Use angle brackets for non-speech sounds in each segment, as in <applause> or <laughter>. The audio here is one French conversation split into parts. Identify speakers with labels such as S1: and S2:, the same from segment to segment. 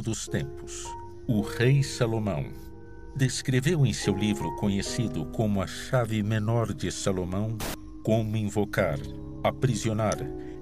S1: dos tempos, o rei Salomão descreveu em seu livro conhecido como A Chave Menor de Salomão como invocar, aprisionar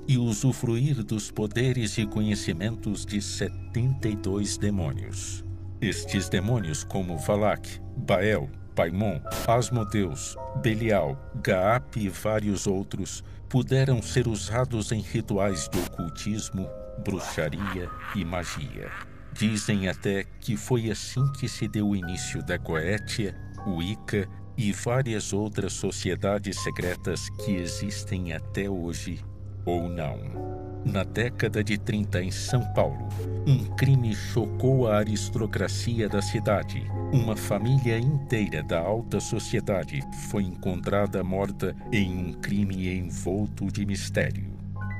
S1: e usufruir dos poderes e conhecimentos de 72 demônios. Estes demônios, como Valak, Bael, Paimon, Asmodeus, Belial, Gaap e vários outros, puderam ser usados em rituais de ocultismo, bruxaria e magia. Dizem até que foi assim que se deu o início da Goetia, Wicca e várias outras sociedades secretas que existem até hoje ou não. Na década de 30, em São Paulo, um crime chocou a aristocracia da cidade. Uma família inteira da alta sociedade foi encontrada morta em um crime envolto de mistério.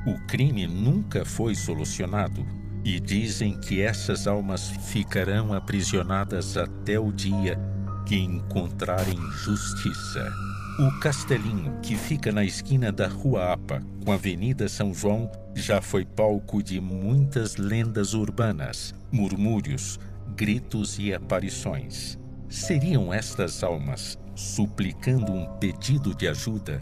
S1: O crime nunca foi solucionado e dizem que essas almas ficarão aprisionadas até o dia que encontrarem justiça. O castelinho, que fica na esquina da Rua Apa com a Avenida São João, já foi palco de muitas lendas urbanas, murmúrios, gritos e aparições. Seriam estas almas suplicando um pedido de ajuda?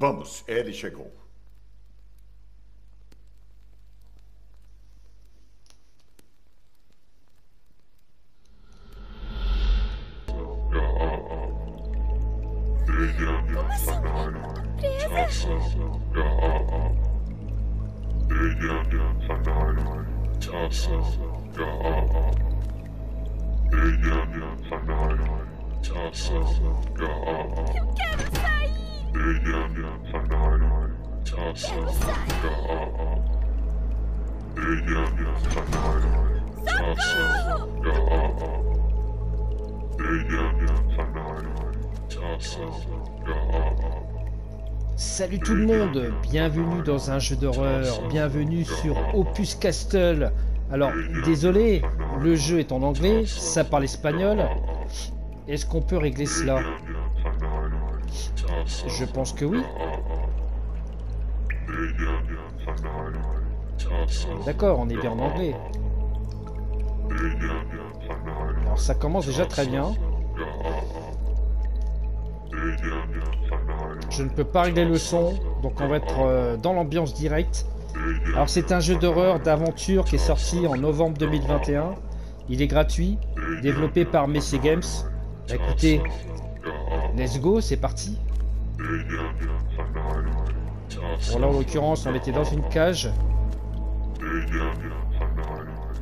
S2: Vamos, ele chegou.
S3: Dans un jeu d'horreur, bienvenue sur Opus Castle. Alors, désolé, le jeu est en anglais, ça parle espagnol. Est-ce qu'on peut régler cela? Je pense que oui. D'accord, on est bien en anglais. Alors ça commence déjà très bien. Je ne peux pas régler le son, donc on va être euh, dans l'ambiance directe. Alors c'est un jeu d'horreur, d'aventure qui est sorti en novembre 2021. Il est gratuit, développé par Messi Games. Bah, écoutez, let's go, c'est parti. Bon là en l'occurrence on était dans une cage.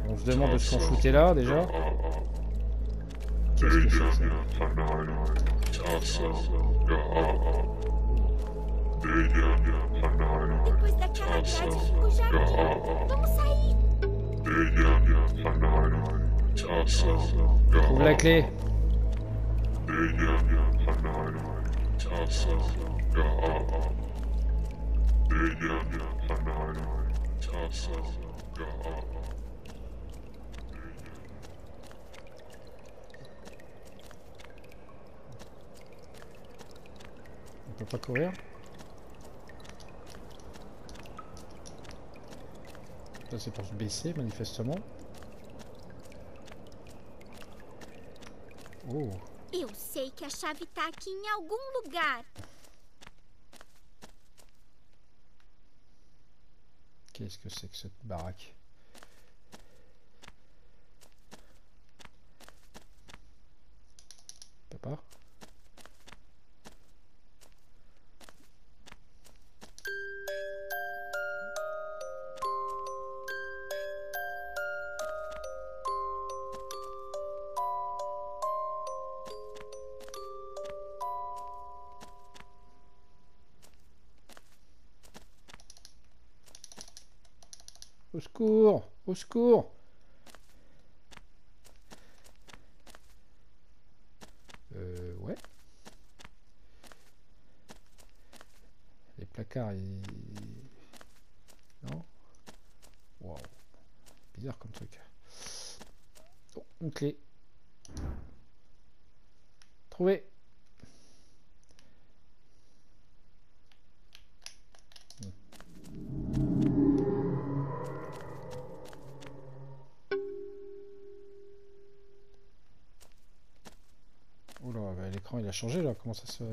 S3: On se demande ce qu'on foutait là déjà.
S4: Depois daquela grade ficou jardim. Vamos sair!
S3: Trouve la clé. On peut pas courir Ça c'est pour se baisser manifestement. Oh,
S4: Eu sei que a chave tá aqui em algum lugar.
S3: qu'est-ce que c'est que cette baraque? On Au secours Euh, ouais. Les placards, ils... Non Waouh. Bizarre comme truc. Oh, une clé. Trouvé. Changé là, comment ça se...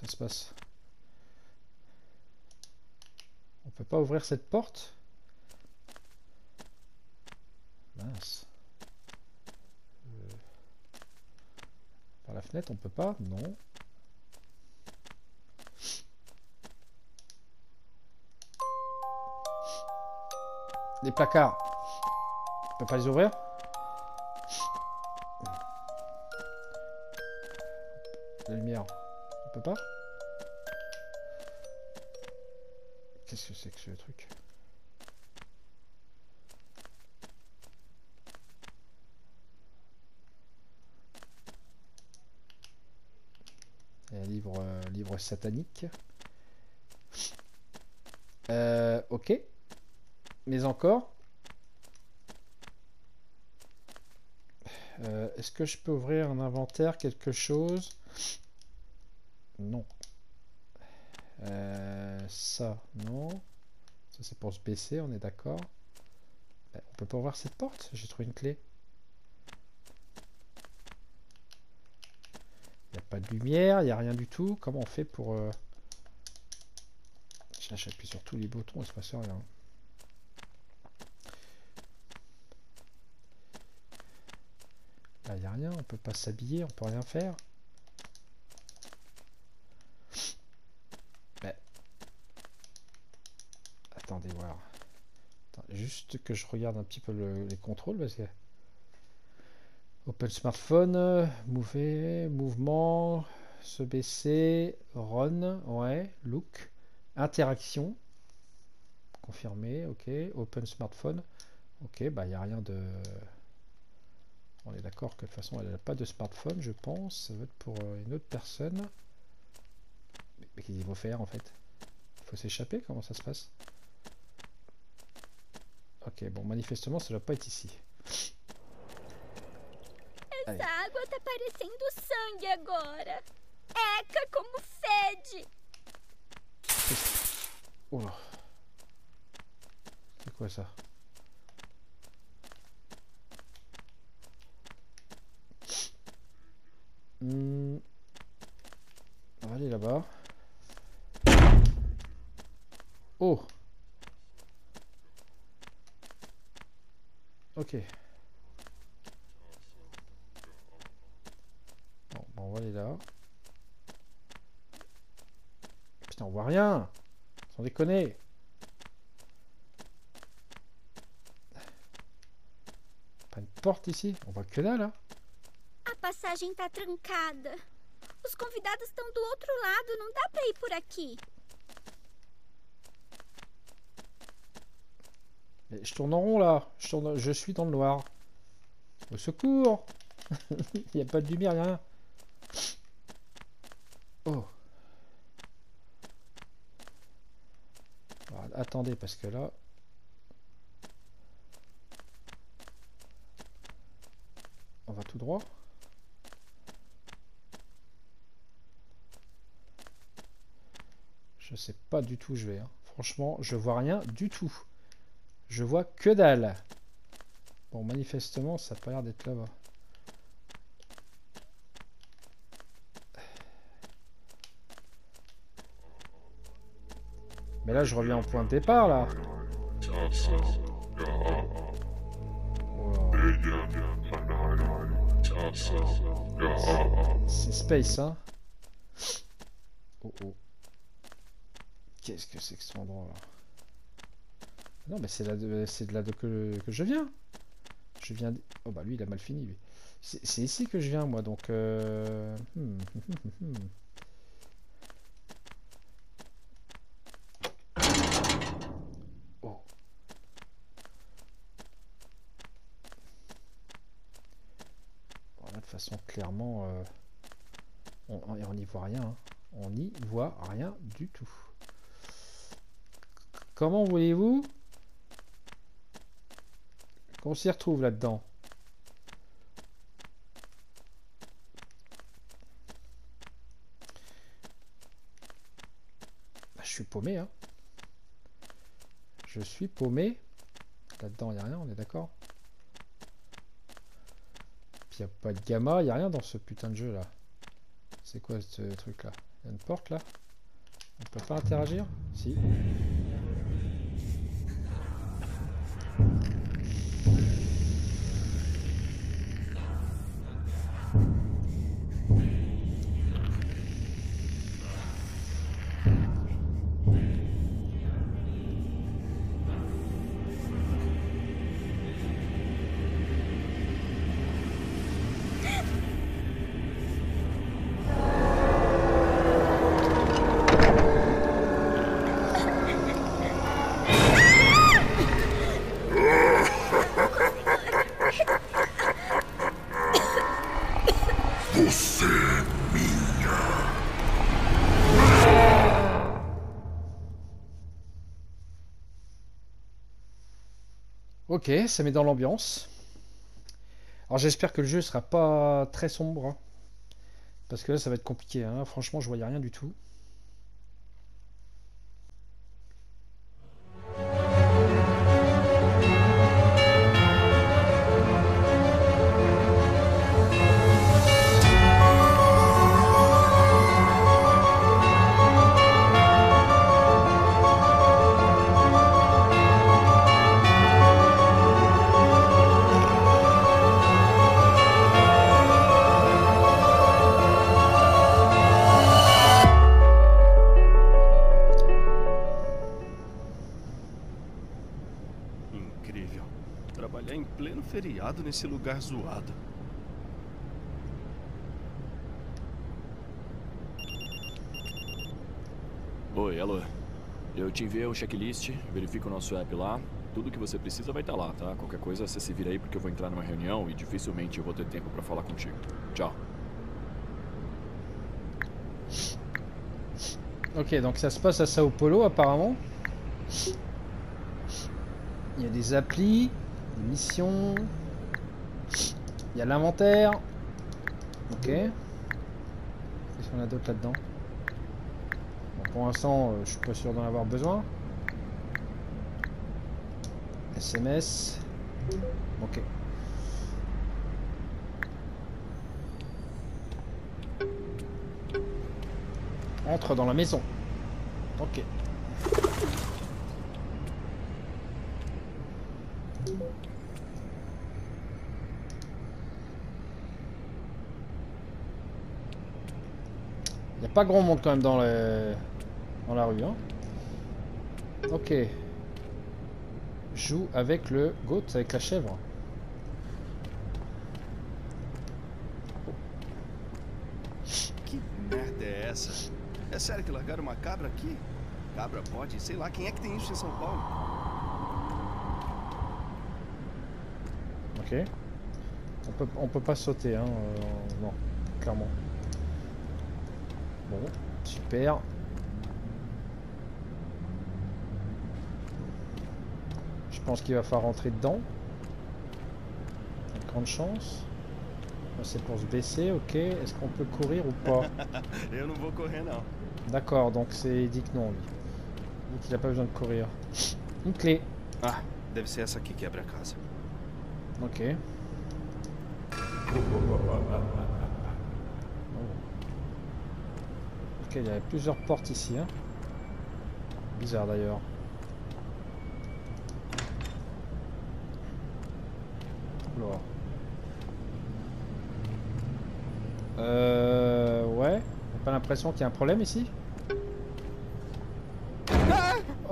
S3: Ça se passe? On peut pas ouvrir cette porte? Mince. Euh, Par la fenêtre on peut pas? Non. Des placards. On peut pas les ouvrir? Qu'est-ce que c'est que ce truc Un livre, euh, livre satanique. Euh, ok. Mais encore. Euh, Est-ce que je peux ouvrir un inventaire, quelque chose? Non. Euh, ça, non. Ça, c'est pour se baisser, on est d'accord. Euh, On peut pas ouvrir cette porte? J'ai trouvé une clé. Il n'y a pas de lumière, il n'y a rien du tout. Comment on fait pour... Euh... J'appuie sur tous les boutons, il se passe rien. Là, il n'y a rien, on peut pas s'habiller, on peut rien faire. Mais... Attendez voir. Attends, que je regarde un petit peu le- les contrôles parce que... Open smartphone, mouvement, se baisser, run, ouais, look, interaction, confirmé, ok, open smartphone, ok, bah il n'y a rien de... On est d'accord que de toute façon elle n'a pas de smartphone, je pense, ça va être pour euh, une autre personne. Mais, mais qu'est-ce qu'il faut faire en fait? Il faut s'échapper, comment ça se passe? Ok, bon, manifestement ça ne doit pas être ici.
S5: Essa água tá parecendo sangue agora. Eca, como fede!
S3: Oh là. C'est quoi ça? Hmm. On va aller là-bas. Oh Ok. Bon, bah, on va aller là. Putain, on voit rien Sans déconner Pas une porte ici On voit que là, là
S5: A passagem tá trancada. Os convidados estão do outro lado, não dá pra ir por aqui.
S3: Je tourne en rond, là Je, suis dans le noir. Au secours <laughs> Il n'y a pas de lumière, rien. Oh Attendez, parce que là... On va tout droit Je sais pas du tout où je vais. hein. Franchement, je vois rien du tout. Je vois que dalle. Bon, manifestement, ça n'a pas l'air d'être là-bas. Mais là, je reviens au point de départ, là. C'est space, hein. Oh, oh. Qu'est-ce que c'est que cet endroit, là Non, mais c'est de, de là de que, je viens. Je viens... Oh, bah lui, il a mal fini. C'est ici que je viens, moi, donc... euh, hmm, hmm, hmm, hmm. Oh. Façon, clairement... euh, on n'y voit rien. hein. On n'y voit rien du tout. Comment voulez-vous Qu'on s'y retrouve là-dedans. Bah, je suis paumé, hein. Je suis paumé. Là-dedans, il n'y a rien, on est d'accord Puis il n'y a pas de gamma, il n'y a rien dans ce putain de jeu là. C'est quoi ce truc là Il y a une porte là? On peut pas interagir? Si. Ok, ça met dans l'ambiance. Alors j'espère que le jeu sera pas très sombre. hein. Parce que là ça va être compliqué. hein. Franchement je voyais rien du tout.
S6: Nesse lugar zoado.
S7: Oi, alô. Eu te enviei o checklist, verifica o nosso app lá. Tudo que você precisa vai estar lá, tá? Qualquer coisa você se vira aí porque eu vou entrar numa reunião e dificilmente eu vou ter tempo pra falar contigo. Tchau.
S3: Ok, donc ça se passe à Sao Paulo apparemment. Il y a des applis, des missions. Il y a l'inventaire. Ok. Qu'est-ce qu'on a d'autre là-dedans? Pour l'instant, euh, je suis pas sûr d'en avoir besoin. SMS. Ok. Entre dans la maison. Ok. Pas grand monde quand même dans, les... dans la rue. Hein. Ok. Joue avec le goat, avec la chèvre.
S6: Que merda é essa? É sério que largaram uma cabra aqui? Cabra pode? Sei lá, quem é que tem isso em São Paulo?
S3: Ok. On peut, on peut pas sauter, hein. euh, non, clairement. Bon, super. Je pense qu'il va falloir rentrer dedans. Grande chance. C'est pour se baisser, ok. Est-ce qu'on peut courir ou pas. <laughs> D'accord, donc c'est dit que non, lui. Donc il a pas besoin de courir. Une clé.
S6: Ah, deve ser essa aqui que abre a casa.
S3: Ok. <laughs> Ok, il y avait plusieurs portes ici. Hein. Bizarre d'ailleurs. Euh... Ouais. Pas l'impression qu'il y a un problème ici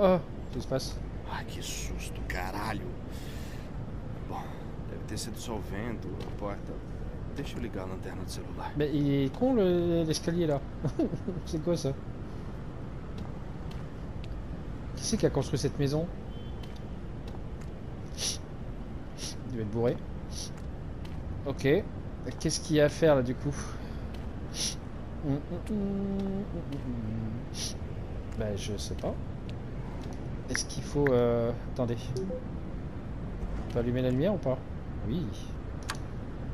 S3: Oh, qu'est-ce qui se passe?
S6: Ai, que susto, caralho. Bom, deve ter sido só o vento, a porta.
S3: Mais il est con le- l'escalier là. <laughs> c'est quoi ça? Qui c'est qui a construit cette maison? Il doit être bourré. Ok. Qu'est-ce qu'il y a à faire là du coup? Hum, hum, hum. Ben je sais pas. Est-ce qu'il faut... euh, Attendez. On peut allumer la lumière ou pas? Oui.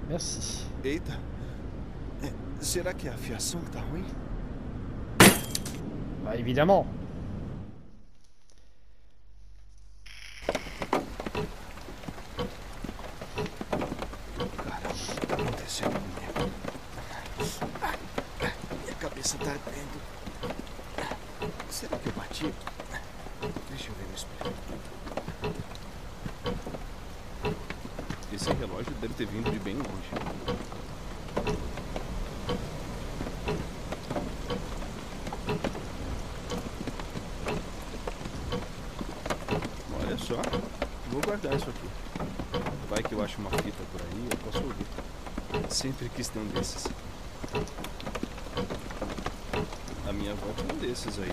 S3: Merci.
S6: Eita. Será que é a fiação que tá ruim?
S3: Bah évidemment.
S6: Cara, o que tá acontecendo comigo? Ai, ai, minha cabeça tá ardendo. Será que eu bati? Deixa eu ver no espelho. Esse relógio deve ter vindo de bem longe. Olha só, vou guardar isso aqui. Vai que eu acho uma fita por aí, eu posso ouvir. Um desses. A minha avó tinha um desses aí,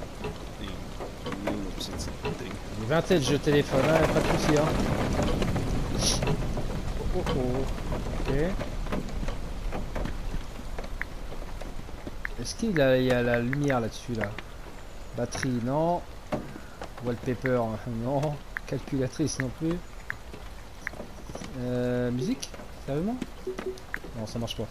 S6: em 1930.
S3: Une vingtaine de jeux téléphone, hein, pas de soucis. Hein. Oh, oh, oh. Ok. Est-ce qu'il y a la lumière là-dessus là? Batterie, non. Wallpaper, non. Calculatrice non plus. Euh, musique? Sérieusement Non, ça marche pas.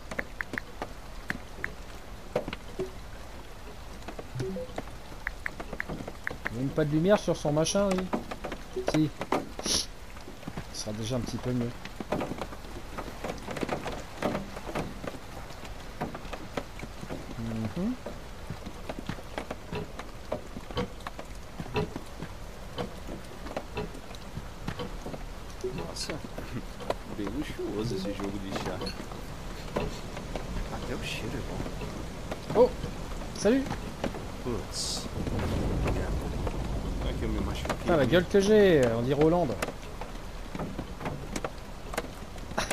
S3: Il y a même pas de lumière sur son machin, lui Si. Ce sera déjà un petit peu mieux. Mhm.
S6: Nossa, bem luxuoso esse jogo de chá. Até o cheiro é bom.
S3: Salut
S6: Putz. Não é que eu me machuquei.
S3: Putain, la gueule que j'ai, on dit Roland.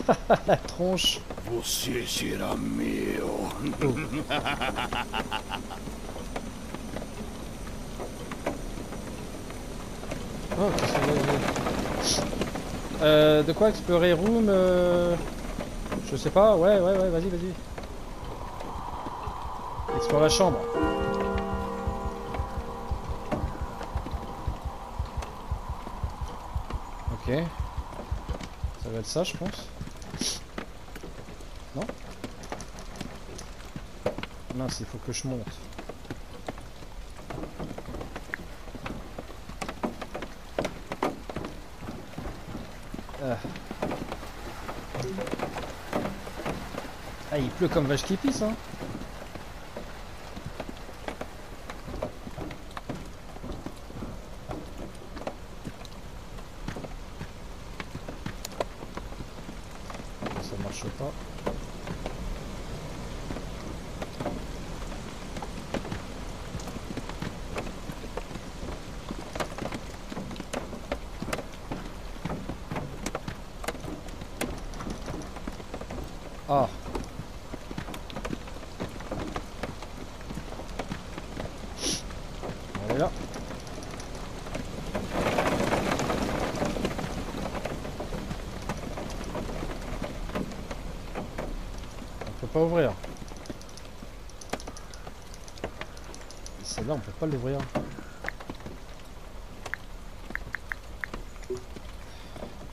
S3: <laughs> la tronche.
S6: Você será meu.
S3: Oh, Euh, de quoi explorer room euh... Je sais pas, ouais, ouais, ouais, vas-y, vas-y. Explore la chambre. Ok. Ça va être ça, je pense. Non Mince, il faut que je monte. Ah. Ah, il pleut comme vache qui pisse, hein. Ça marche pas. Ah. On est là. On peut pas ouvrir. Celle-là, on peut pas l'ouvrir.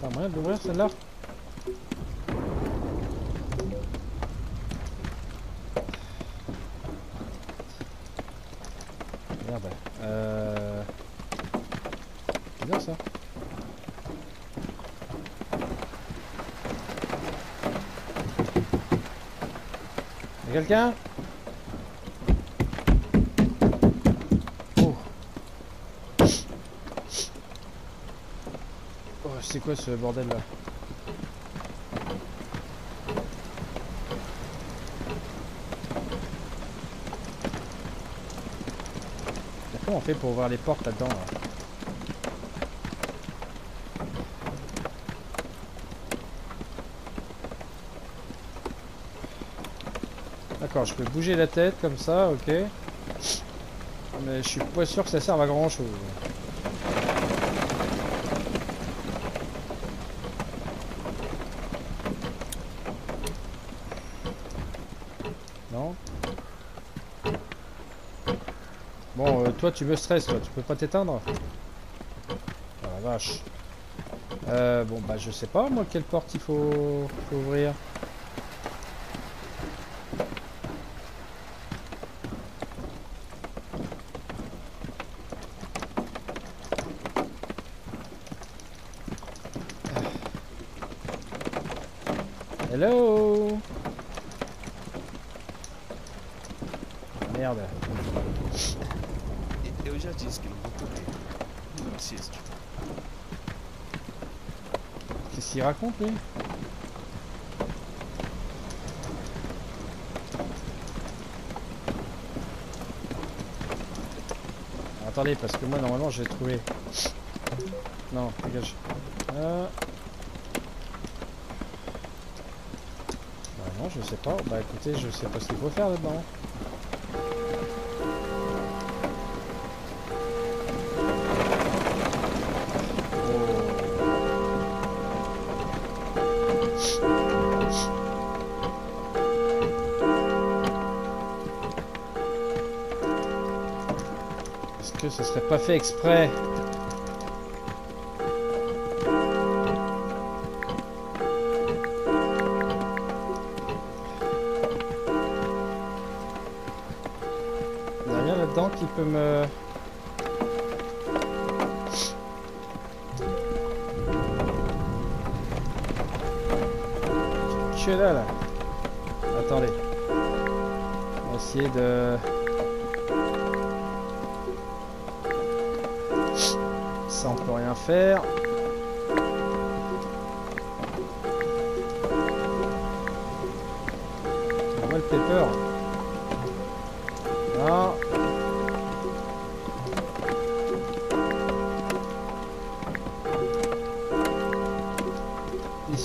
S3: T'as moyen de l'ouvrir celle-là Merde. Euh... C'est bien ça. Y'a quelqu'un? Oh. Oh, c'est quoi ce bordel là? Comment on fait pour ouvrir les portes là-dedans là? D'accord, je peux bouger la tête comme ça, ok. Mais je suis pas sûr que ça serve à grand chose. Non Bon, euh, toi tu me stresses, toi, tu peux pas t'éteindre? Ah la vache. Euh, bon, bah je sais pas, moi, quelle porte il faut, faut ouvrir. Hello Merde.
S6: Eu já disse que não vou correr. Não insiste.
S3: Attendez, parce que moi, normalement, je vais trouver. Non, dégage. Euh... Bah non, je sais pas. Bah écoutez, je sais pas ce qu'il faut faire là-dedans. Ce serait pas fait exprès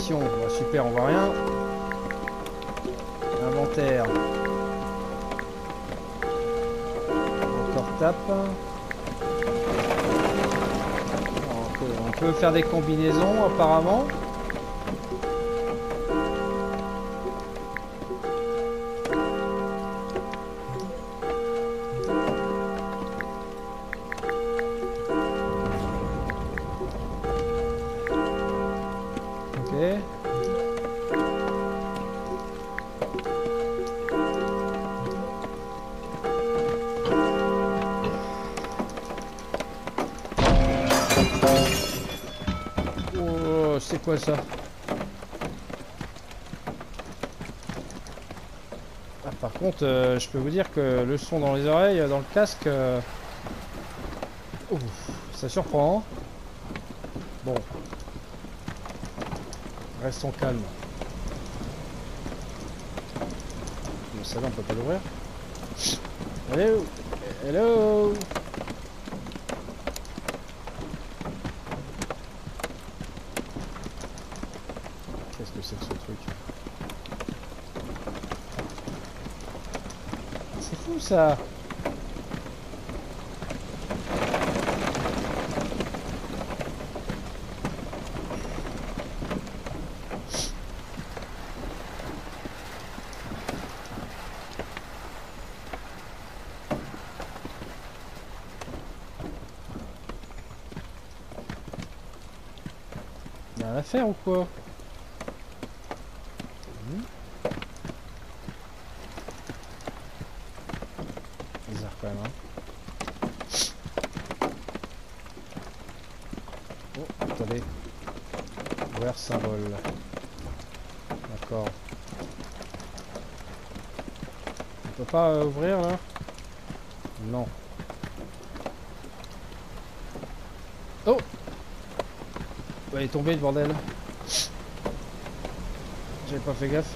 S3: Super, on voit rien. Inventaire. Encore tape. On peut faire des combinaisons apparemment. Je peux vous dire que le son dans les oreilles, dans le casque, euh, ouf, ça surprend. Bon, restons calmes. Bon, celle-là, on peut pas l'ouvrir. Hello Hello Qu'est-ce que c'est que ce truc Ça. Y'a rien à faire ou quoi Hmm. Bizarre quand même hein. Oh, attendez. Where symbole. D'accord. On peut pas euh, ouvrir là Non. Oh bah, il est tombé le bordel. J'avais pas fait gaffe.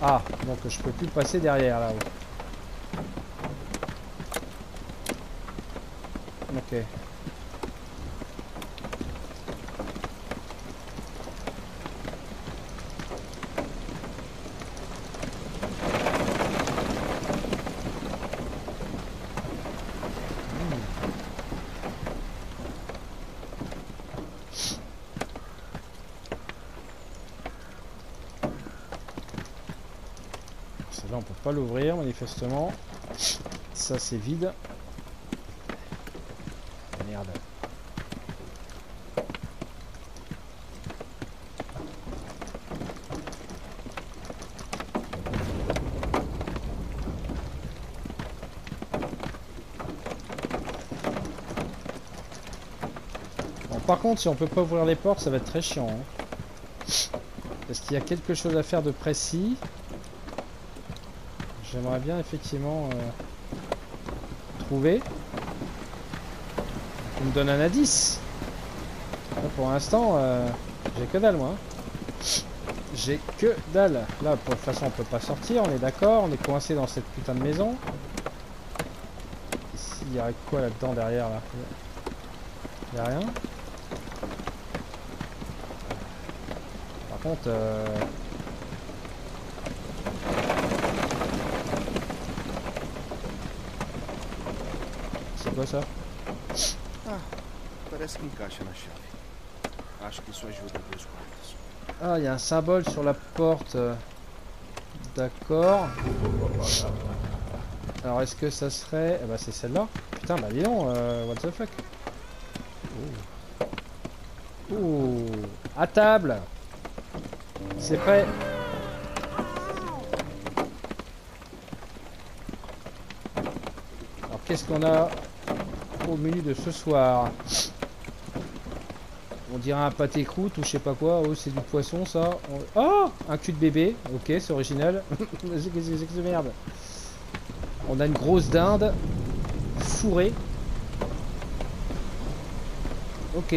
S3: Ah, donc je peux plus passer derrière là-haut. Ok. Celle-là, on peut l'ouvrir manifestement. Ça, c'est vide. merde. Bon, par contre, si on peut pas ouvrir les portes, ça va être très chiant. hein. Est-ce qu'il y a quelque chose à faire de précis J'aimerais bien effectivement euh, trouver. On me donne un indice. Pour l'instant, euh, j'ai que dalle moi. hein. J'ai que dalle. Là, pour de toute façon, on peut pas sortir, on est d'accord. On est coincé dans cette putain de maison. Ici, il y a quoi là-dedans derrière là? Il a rien? Par contre, euh, quoi ça
S6: Ah, parece que encaixa na chave. Acho que isso ajuda a ver os quartos.
S3: Ah, il y a un symbole sur la porte. euh, D'accord. Alors, est-ce que ça serait... Eh bah, c'est celle-là. Putain, bah dis donc, euh, what the fuck. Ouh. Ouh. À table. C'est prêt. Alors, qu'est-ce qu'on a? Au menu de ce soir on dirait un pâté croûte ou je sais pas quoi. Oh, c'est du poisson ça. On- Oh Un cul de bébé. Ok, c'est original. <laughs> Qu'est-ce que c'est que ce merde On a une grosse dinde fourrée. Ok.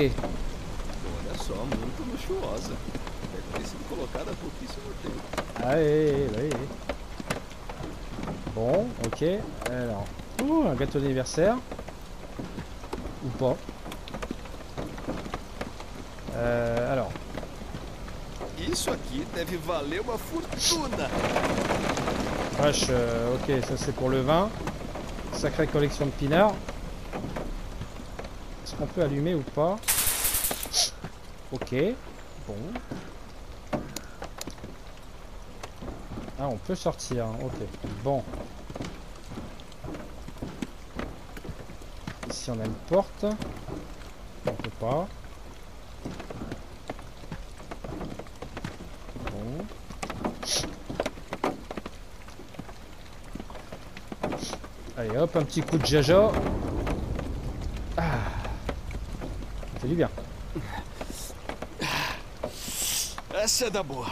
S3: Ah oui, oui, oui. Bon, ok. Alors. Oh, un gâteau d'anniversaire. Pas. Euh, alors.
S6: Isso aqui deve valer uma fortuna.
S3: Vache, euh, ok, ça c'est pour le vin. Sacrée collection de pinards. Est-ce qu'on peut allumer ou pas? Ok, bon. Ah, on peut sortir, hein, ok. Bon. On a une porte. On peut pas. Bon. Allez hop, un petit coup de jaja. Ah. Ça fait du bien.
S6: Essa é da boa.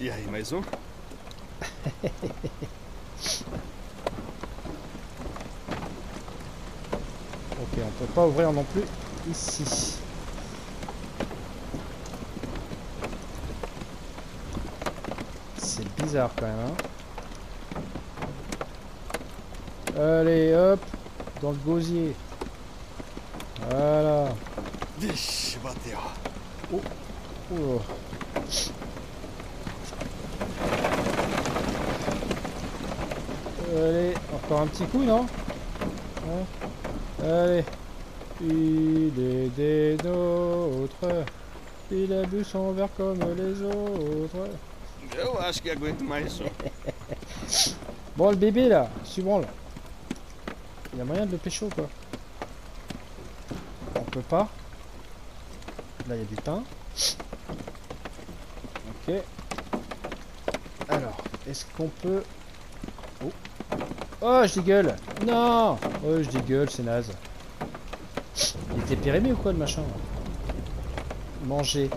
S6: E aí, mais um? <laughs>
S3: Ok, on peut pas ouvrir non plus ici. C'est bizarre quand même. hein. Allez, hop, dans le gosier. Voilà.
S6: Bateu.
S3: Oh. Allez, encore un petit coup, non? Hein? Allez. Il est des nôtres. Il a bu son verre comme les autres. <laughs> Bon, le bébé là, suivant là. Il y a moyen de le pécho quoi. On peut pas. Là, il y a du pain. Ok. Alors, est-ce qu'on peut. Oh. Oh, je dégueule Non Oh, je dégueule, c'est naze. Était périmé ou quoi le machin Manger.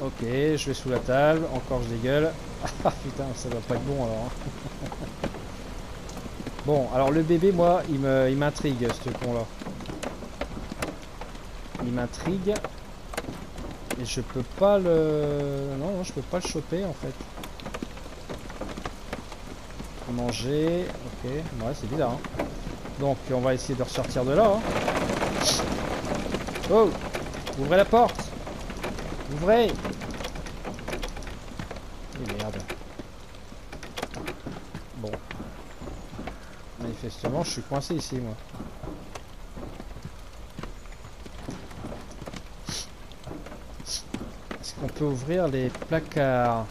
S3: Ok, je vais sous la table, encore je dégueule. <laughs> Ah putain, ça doit pas être bon alors. hein. <laughs> bon, alors le bébé, moi, il m'intrigue, ce con là. Il m'intrigue. Et je peux pas le... Non, non, je peux pas le choper en fait. Manger, ok. Ouais, c'est bizarre. hein. Donc, on va essayer de ressortir de là. hein. Oh Ouvrez la porte Ouvrez Eh merde. Bon. Manifestement, je suis coincé ici, moi. Est-ce qu'on peut ouvrir les placards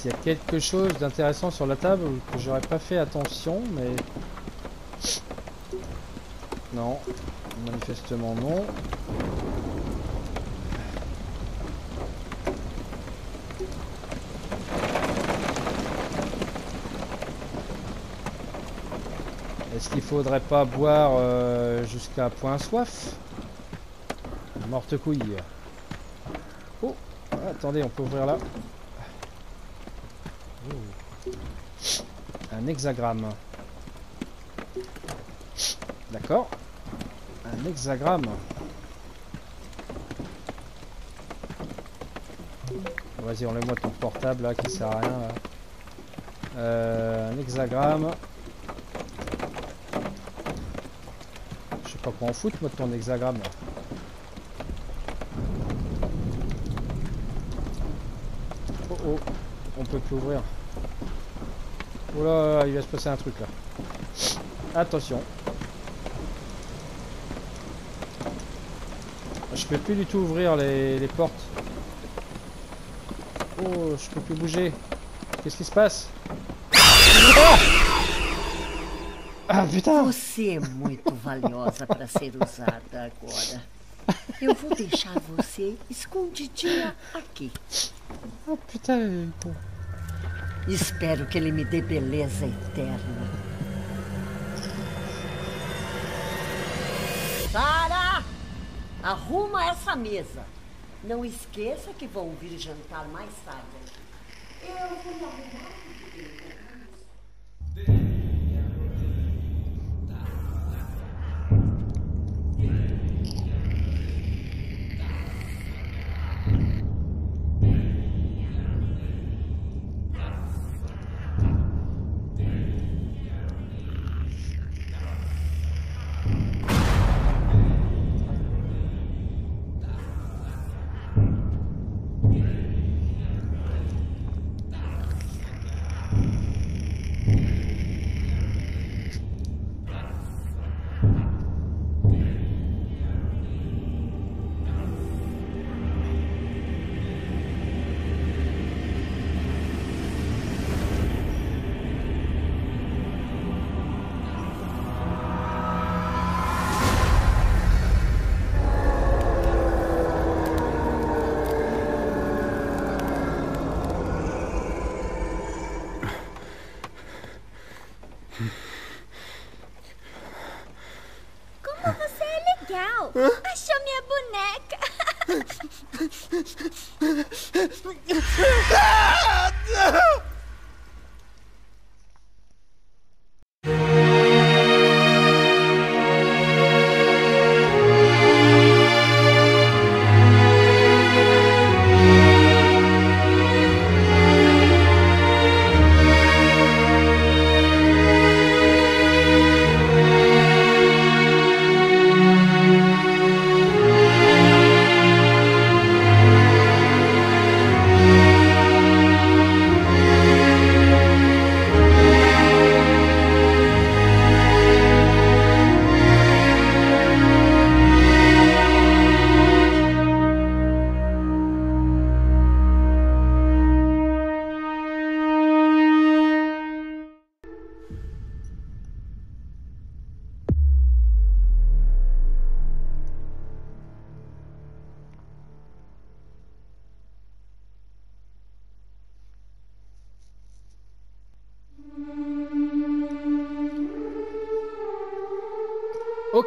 S3: s'il y a quelque chose d'intéressant sur la table que j'aurais pas fait attention, mais... Non, manifestement non. Est-ce qu'il faudrait pas boire euh, jusqu'à point soif? Morte couille. Oh, attendez, on peut ouvrir là. Oh. Un hexagramme. D'accord. Un hexagramme. Vas-y, enlève-moi ton portable là qui sert à rien. Euh, un hexagramme. Je sais pas quoi en foutre moi de ton hexagramme là. Oh oh, ouvrir. Oh là, il va se passer un truc là. Attention. Je peux plus du tout ouvrir les, les portes. Oh, je peux plus bouger. Qu'est-ce qui se passe? Ah Ah putain
S8: Você é muito valiosa para ser usada agora. Eu vou deixar você escondidinha aqui.
S3: Oh putain.
S8: Espero que ele me dê beleza eterna. Sara! Arruma essa mesa. Não esqueça que vão vir jantar mais tarde. Eu vou arrumar.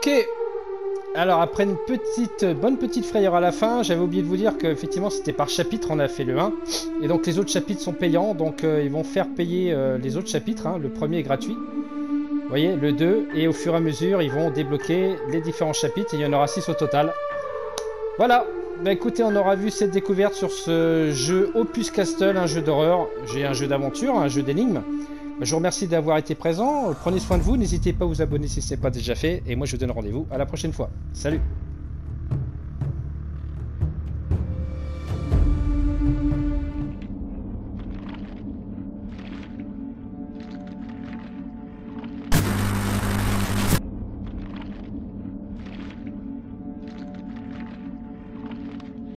S3: Ok. Alors après une petite bonne petite frayeur à la fin, j'avais oublié de vous dire que effectivement c'était par chapitre, on a fait le 1 et donc les autres chapitres sont payants, donc euh, ils vont faire payer euh, les autres chapitres. hein. Le premier est gratuit. Vous voyez, le 2 et au fur et à mesure ils vont débloquer les différents chapitres et il y en aura 6 au total. Voilà. Bah écoutez, on aura vu cette découverte sur ce jeu Opus Castle, un jeu d'horreur. J'ai un jeu d'aventure, un jeu d'énigmes. Je vous remercie d'avoir été présent. Prenez soin de vous. N'hésitez pas à vous abonner si ce n'est pas déjà fait. Et moi, je vous donne rendez-vous à la prochaine fois. Salut